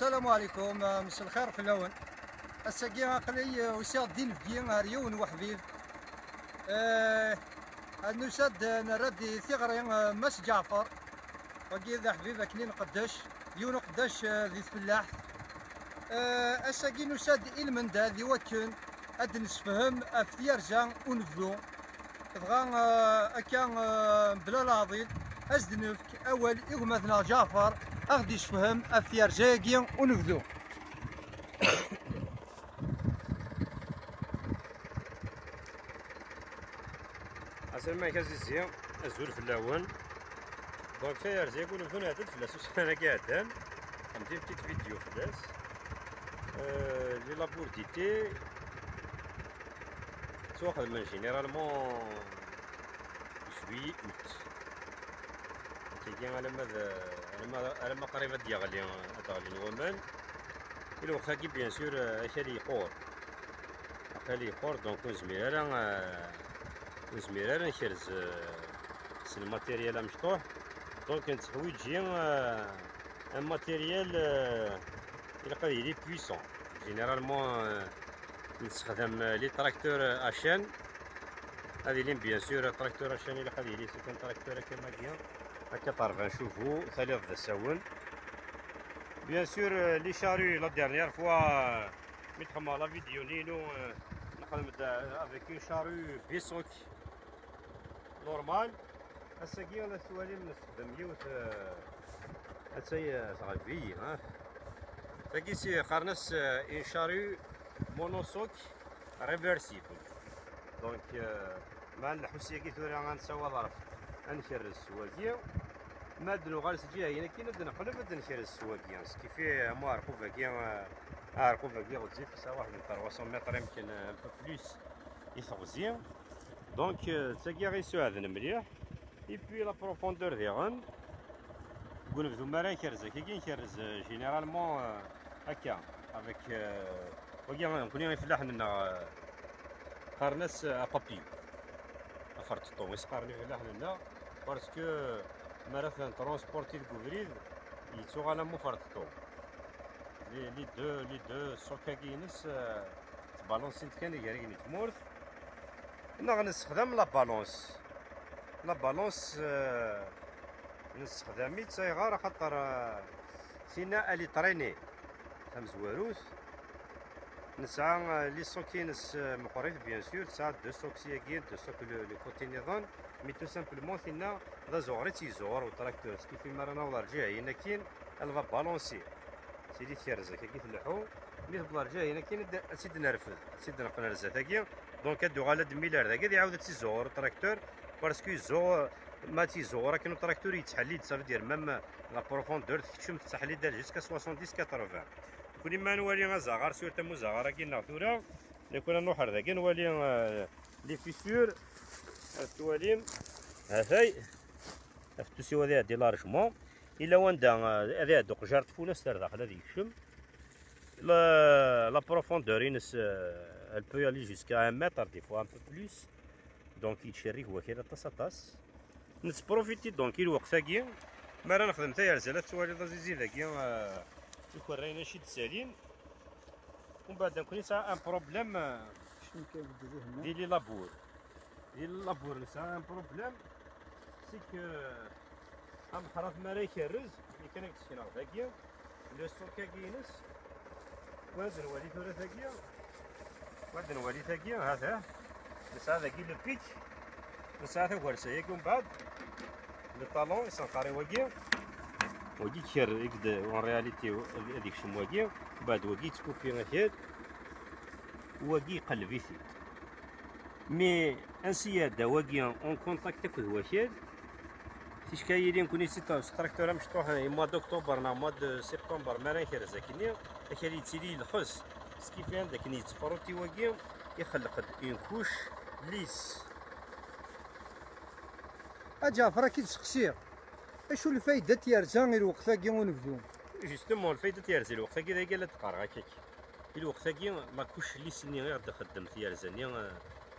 السلام عليكم مساء الخير في اللون الساقي عقلي وسيغ الدين في ريون وحبيب. آه نساد نردي ثغري مس جعفر. ذا حبيب كنين قداش؟ يون قداش ذي فلاح آه الساقي نساد المندا ذي وكن اد نسفهم افتيرجا ونفذو بغا اكا بلا العظيم. أزدنفك أول إغمثنا جعفر. أغدي شفهم افتيار جاكي ونفذو. السلام عليكم عزيزي الزول في الأول. دونك تاير زي يقولوا بدون هذا الفلاس واش أنا قاعد عندي بتيت فيديو فلاس لي لابور ديتي تواخذ من جينيرالمون شوي اوت تيجي على ماذا؟ على ما على ما قريبه ديالي هذا الومان إلا واخا كي بيان سور اكالي يقور اكالي يقور دونك زميرا زميرا نكرز سي الماتيريال مشطوح دونك نتحويجي ان ماتيريال إلى قد يلي بويسون جينيرالمون نستخدم لي تراكتور اشان هذه لين بيان سور تراكتور اشان إلى قد يلي سيكون تراكتور كما كيان هكا طرف نشوفو ثلاث ذا ساون بيان سور لي شارو لا ديرنيير فوا مي تخما لا فيديو نينو نخدم افيك اون شارو بيسوك نورمال هسا كي أنا سوالي نستخدم يوت هسا صغير ها تاكي سي خارنس اون شارو مونوسوك ريفرسيبل دونك مع الحسيه كي ثوري غنسوى ظرف انكرز سواكيا ما دنو غالس جاي هنا كي نبدا نقلب نبدا نكرز سواكيا كيفي مو ركوبه كي ركوبه كي غتزيد في واحد من 300 متر يمكن ان بو بلوس يثغزي. دونك تاكي غيساعدنا مليح اي بوي لا بروفوندور ديالن نقول نبدو مرا نكرز كي نكرز جينيرالمون هكا افيك وكي نكون يفلاح لنا قارناس بابيو فرططو يسقارني فلاح لنا باسكو مثلا ترونسبورتي الكوفريد مو فرططو لي لي دو لي دو سوكا كينس تبالونسين كان يقريني تمورث. أنا غنستخدم لا بالونس. لا بالونس نستخدمي تسايغار خاطر سينا الي تريني تم زواروث نسعى لي سوكينس مقريف بيان سور. تسعى دو سوك سياكين دو سوك لو كوتي نظام مي تو سامبلومون ثينا هذا زغري تيزور وتراكتور كيف ما رانا ولا رجع هنا كاين الفا بالونسي. سيدي تيرزا كي تلحو مي تبلا رجع هنا كاين سيد نرفد سيد نقنا رزا ثاكي دونك هادو غالا دميلار ذاك اللي عاود تيزور تراكتور باسكو زو ما تيزور كانو تراكتور يتحليد صافي دير ميم لا بروفوندور تكتشم تحليد جوسكا 70 80 كوني ما نوالي غا سور تمو زغار كي ناثورا كنا نوحر ذاك نوالي لي فيسور. تواليم هاثاي افتو سوا ذا دي لارجمون إلا وندا هذا دوق جارت فولا ستار داخل هذا يكشم. لا لا بروفوندور ينس elle peut aller jusqu'à 1 mètre des fois un peu plus. دونك يتشري هو كذا طاس طاس نتبروفيتي دونك الوقت كي ما راه نخدم تاير زالات سوالي دازيزي ذاكي يكون راينا شي تسالين ومن بعد نكون سا ان بروبليم شنو كيبدو هنا ديال لي لابور لابور سا ان بروبليم سي كو أم حرف ما راه يكرز اللي كان يكتشينا ذاكيا لو ستوكا كينس وهذا نولي ثورة ذاكيا وهذا نولي ذاكيا هذا. نسعى ذاكي لو بيتش نسعى ثا ورسا ياك ومن بعد. لو طالون واكيا يقد اون رياليتي هذيك شمواكي بعد وجي تكوبي غير مي انسيادا وجي اون كونتاكت كود واكيد تيش كايرين كوني سيتا ستراكتور مشطوح موا دوكتوبر نا دو سبتمبر ما راه كير زاكيني اكالي تيلي الخص سكيفي عندك نيت فروتي وجي يخلق اون كوش ليس اجافر كي تسقسير اشو الفايدة تيرجع غير وقتا كي ونبدو جوستومون الفايدة تيرزي الوقت كي لا تقرا هكاك الوقت كي ما كوش لي سني غير خدم تيرزاني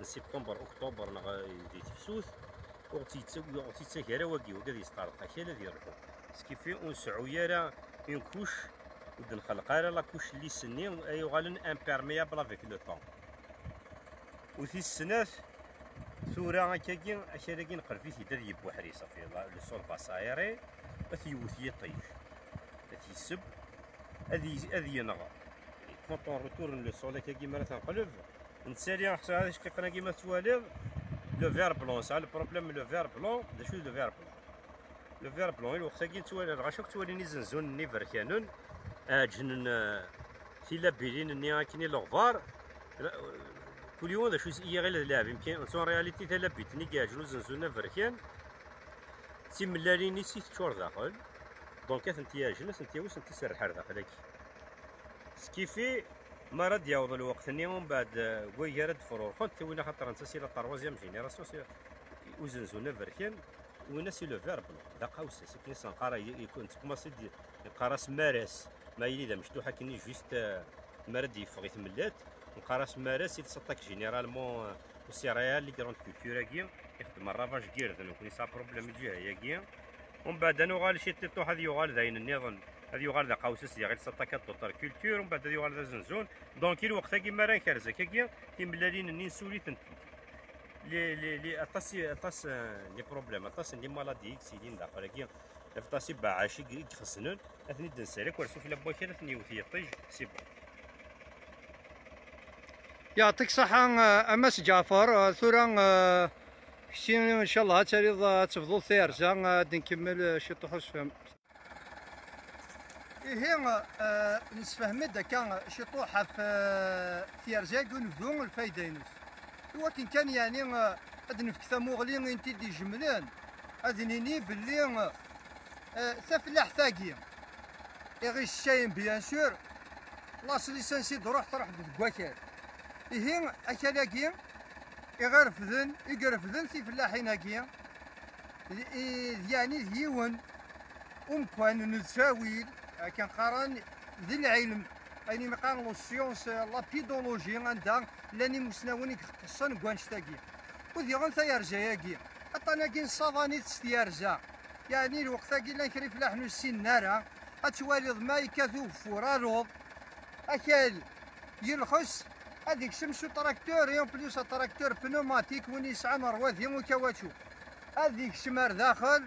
من سبتمبر أكتوبر نا دي تفسوث وقت يتسوي وقت يتسكر واكي وكذا يستارط كاين هذا يرفو سكيفي أون سعوية أون كوش ود نخلق غير لاكوش اللي سني يغالن امبيرميابل افيك لو طون وفي السنات ثورة هكاكي نقل فيه تيدا ديال بوحري صافي لو سول باسايري اثيوث يطيش. اثيسب اذي أذي ينغى كونطون روتورن لو سول هكاكي مرة تنقلب نسالي حتى هذا شقيقنا كيما تواليض لو فير بلون سا البروبليم لو فير بلون دا شو لو فير بلون لو فير بلون الوقت كي توالي غاشوك تواليني زنزون ني فركانون اجنن تيلا بيلين ني كيني لوغفار كل يوم شو سي غير اللاعب يمكن سون رياليتي تالا بيتني كاع جلوز نزونا فركان سي ملاليني سي تشور داخل دونك انت يا جلس انت واش انت سر حار داخل سكيفي ما راد يعوض الوقت ني من بعد وي راد فرور خنت وين خاطر انت سي لا تروازيام جينيراسيون سي وزنزونا فركان وين سي لو فيرب دا قوس سي كي سنقرا يكون تكما سيدي قرا سمارس ما يلي دا مشدوحه كني جوست مرد يفغي ثملات نقرا سمارس يتسطك جينيرالمون السيريال اللي كروند كولتور كي يخدم الرافاج كيرد. نكون سا بروبليم الجهه هي كي ومن بعد أنا غال شي تيطوح هذا يغال ذاين النظام هذا يغال ذا قوسس غير سطاكات دوتر كولتور ومن بعد هذا يغال ذا زنزون. دونك الوقت كيما راه كارزه كي تيملالين ني نسولي تنتي لي لي لي أطاس أطاس لي بروبليم أطاس لي مالادي اكسيدين داخل كي فتاسي باعاشي يخصنون اثني دنسالك ورسوك لبا كذا اثني وثي طيج سي بون. يعطيك صحة أمس جعفر ثورة كشتي إن شاء الله تريض تفضل ثيرجا نكمل شي طحوس فهم. هي نسفهم كان شي طوحة في ثيرجا ونبدو الفايدة ينس كان يعني هاد نفك ثموغلي انتي دي جملان. هاد نيني باللي ثفلاح ثاقي يغي الشاين بيان سور لاص ليسانسي دروح تروح دكواكال إيه أكلاكي يغرفذن يقرفذن في فلاحين هاكي يعني ديون أمكان نتساويل كان قران ذي العلم. أني مقان لو سيونس لابيدولوجي عندها لاني مسناوني خصن كوانش تاكي. وذي غنتا يرجع ياكي. أطانا كي نصاداني تستيرجع يعني الوقت كي لنكري فلاح نسين نارا. أتوالي ما يكاثو فورالوض أكل يلخص. هذيك شمسو تراكتور يوم بليس تراكتور بنوماتيك وين يسعى مروات يوم هذيك شمار داخل.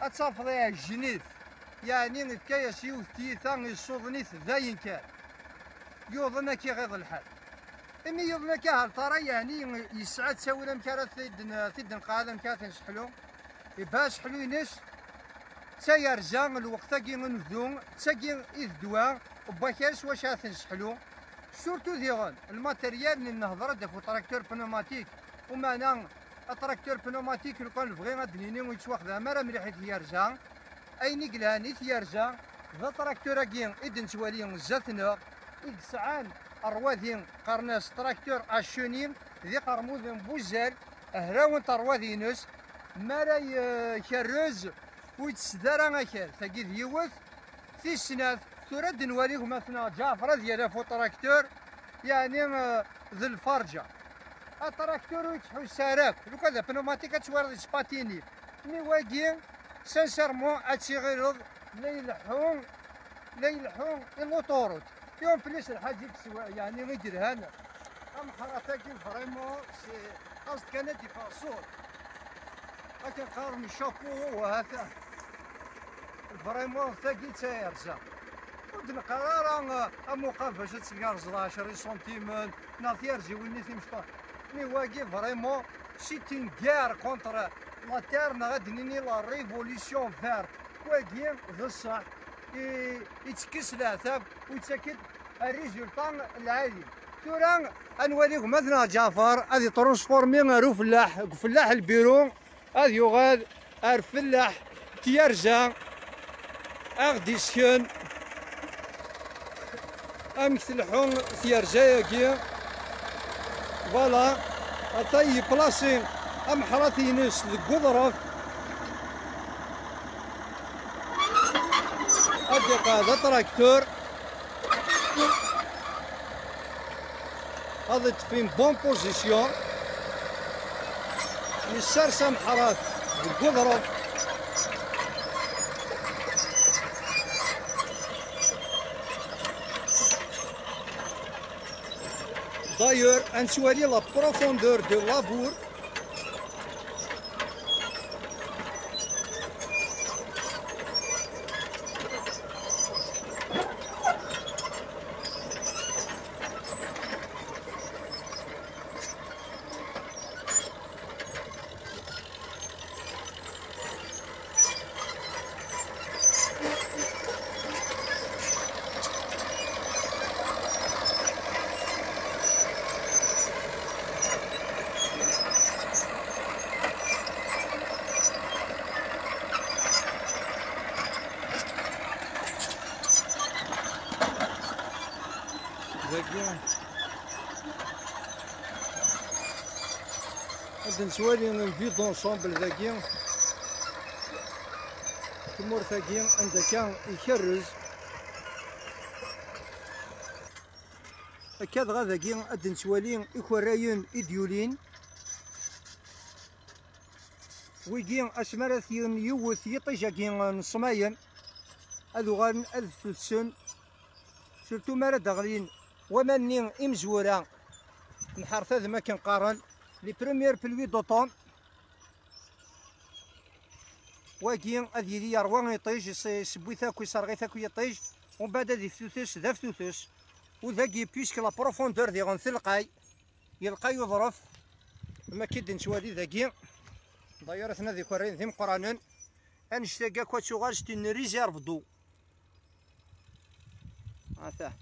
أتصافضيها الجنيف يعني نتكايا سيوث تيثا يصوضنيث ذاين كان يوضنا كي غيظ الحال. إني يوضنا كهل ترى يعني يسعى تساوي لهم كارا ثيدن ثيدن قادم كاتن سحلو باش حلو ينس تيرجع الوقت كي نذون تاكي إذ دوا وباكاس واش سحلو سورتو ديغون الماتيريال اللي نهضر دافو تراكتور بنوماتيك. ومانا التراكتور بنوماتيك لو كان بغي غادنيني ويتواخذ مرة مليح يرجع أين قلاني يرجع ذا تراكتور كي إدن توالي زاتنا إد سعان أرواذين قرناس تراكتور أشونين ذي قرموذ بوزال. هراون ترواذينوس مرا يكرز ويتسدارا أكل ثقي ذيوث في السنات ترد نوريه مثلا جعفر ديال فو تراكتور. يعني ذي الفرجة. التراكتور يتحو السراك لو كذا بنوماتيك تورد سباتيني. مي واقي سانسيرمون اتيغيرض لا يلحون لا يلحون اللوطوروت يوم بليس الحاج يعني غير هنا. أم حراتك فريمون سي قصد دي فاسور هكا قارن الشابو وهذا. فريمون ثاقي تايرزا ودنا قرارا اموقع باش تسكار 10 سنتيم ناثير جيوني في مشطار مي واقي فريمون سي تين غير كونتر لا تير غادي نيني لا ريفوليسيون فيرت واقي بصح يتكس العتاب ويتاكد الريزولطا العالي تورا انواليكم مثلا جعفر هذه ترونسفورمي رو فلاح فلاح البيرو هذا يغاد ار فلاح تيرجع اغديسيون أمك تلحون ثيرجاياكي فوالا اطي بلاصي أم حرات ينس ذك وظرف ادق هذا تراكتور. هذا في بون بوزيسيون. يسرسم حرات ذك D'ailleurs, un choisit la profondeur de labour. ذاكي هاد نسوالي في دونسومبل ذاكي تمور ذاكي عندك يكرز هكذا غاداكي هاد نسوالي إكورايين إديولين ويجي أسمرثين يوث يطيجاكي نصماين هادو ألف سن سيرتو مارا داغلين ومني إمزورا نحرث هذا ما كان قارن لي بروميير بلوي دوطون واكي هذه لي يروى يطيج سبوي ثاكو يسرغي ثاكو يطيج. ومن بعد هذه ثلثس ذا ثلثس وذاكي بيسك لا بروفوندور دي غون ثلقاي. يلقى يظرف ما كيد نشوالي ذاكي داير ثنا ذي كورين ذي مقرانن. أنشتاقا كواتشو غارشتي ريزيرف دو. هذا